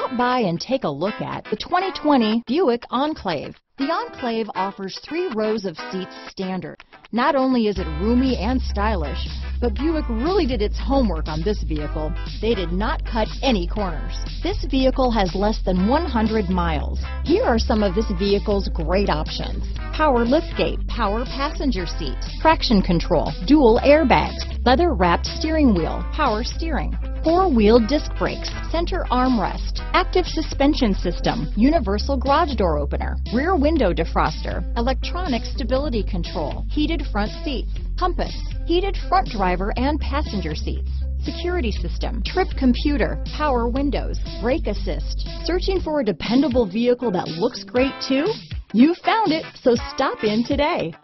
Stop by and take a look at the 2020 Buick Enclave. The Enclave offers three rows of seats standard. Not only is it roomy and stylish, but Buick really did its homework on this vehicle. They did not cut any corners. This vehicle has less than 100 miles. Here are some of this vehicle's great options. Power liftgate, power passenger seat, traction control, dual airbags, leather wrapped steering wheel, power steering, four-wheel disc brakes, center armrest, active suspension system, universal garage door opener, rear window defroster, electronic stability control, heated front seats, compass, heated front driver and passenger seats, security system, trip computer, power windows, brake assist. Searching for a dependable vehicle that looks great too? You found it, so stop in today.